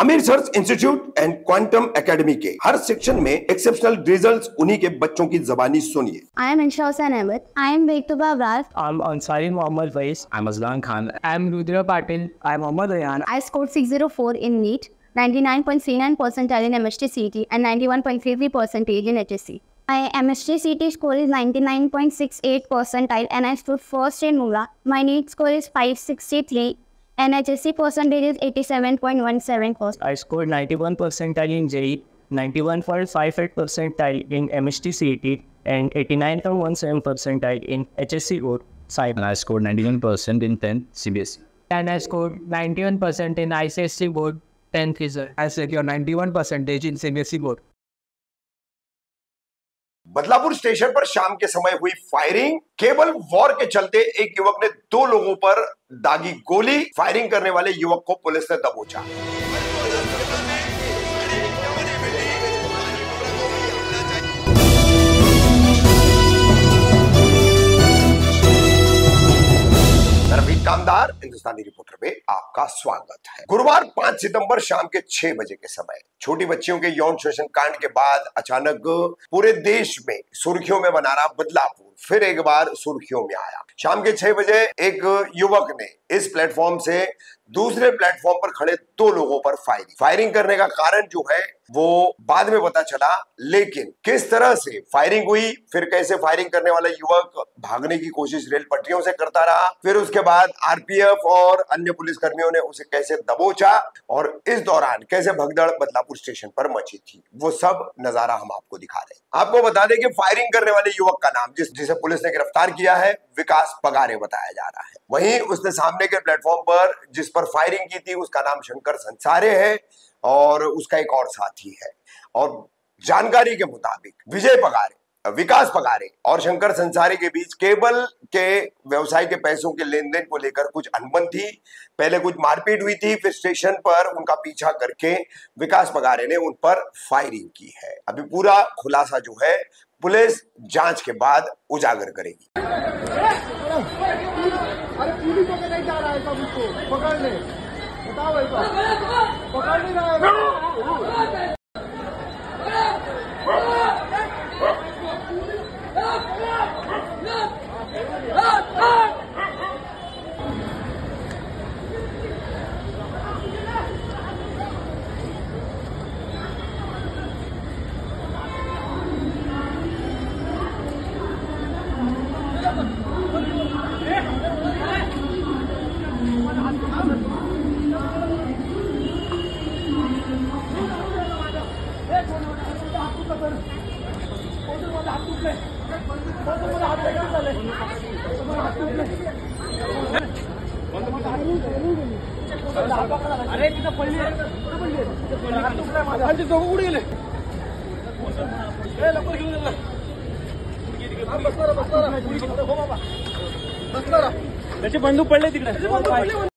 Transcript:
Aamir search institute and quantum academy के हर section में एक्सेप्शनल रिजल्ट्स उन्हीं के बच्चों की जबानी सुनिए I am Insha Hussain Ahmed. I am Bektuba Abrar. I'm Ansari Muhammad Faiz. I'm Aslan Khan. I'm Rudra Patil. I'm Muhammad Ayan. I scored 604 in NEET, 99.39 percentile in MST CT, and 91.33 percentage in HSC. My MST CT score is 99.68 percentile, and I stood first in MULA. My NEET score is 563, and HSC percentage is 87.17 percent. I scored 91 percentile in JEE, 91.58 percentile in MST CET, and 89.17 percentile in HSC or Cyber. And I scored 91% in 10 CBSE. And I scored 91% in ICSC board 10th result. I secured 91 percentage in CBSE board. Badlapur station पर शाम के समय हुई firing. केवल war के चलते एक युवक ने दो लोगों पर दागी गोली। फायरिंग करने वाले युवक को पुलिस ने दबोचा। हिंदुस्तानी रिपोर्टर में आपका स्वागत है। गुरुवार 5 सितंबर शाम के 6 बजे के समय, छोटी बच्चियों के यौन शोषण कांड के बाद अचानक पूरे देश में सुर्खियों में बना रहा बदलापुर फिर एक बार सुर्खियों में आया। शाम के छह बजे एक युवक ने इस प्लेटफॉर्म से दूसरे प्लेटफॉर्म पर खड़े दो लोगों पर फायरिंग फायरिंग करने का कारण जो है, वो बाद में पता चला, लेकिन किस तरह से फायरिंग हुई, फिर कैसे फायरिंग करने वाला युवक भागने की कोशिश रेल पटरियों से करता रहा, फिर उसके बाद आरपीएफ और अन्य पुलिस कर्मियों ने उसे कैसे दबोचा, और इस दौरान कैसे भगदड़ बदलापुर स्टेशन पर मची थी। वो सब नज़ारा हम आपको दिखा रहे हैं। आपको बता दें कि फायरिंग करने वाले युवक का नाम, जिस, जिसे पुलिस ने गिरफ़्तार किया है, विकास पगारे बताया जा रहा है। वहीं उसने सामने के प्लेटफॉर्म पर, जिस पर फायरिंग की थी, उसका नाम शंकर संसारे है और उसका एक और साथी है। और जानकारी के मुताबिक विजय पगारे, विकास पगारे और शंकर संसारी के बीच केबल के व्यवसाय के पैसों के लेन देन को लेकर कुछ अनबन थी। पहले कुछ मारपीट हुई थी, फिर स्टेशन पर उनका पीछा करके विकास पगारे ने उन पर फायरिंग की है। अभी पूरा खुलासा जो है, पुलिस जाँच के बाद उजागर करेगी अरे पुलिस को नहीं जा रहा है सब उसको पकड़ने बताओ एक पकड़ नहीं रहा अरे तिथं पडली पडली दोघं कुठे गेले? लवकर घेऊन बसणार बसणार बसणार त्याचे बंदूक पडले तिकडे.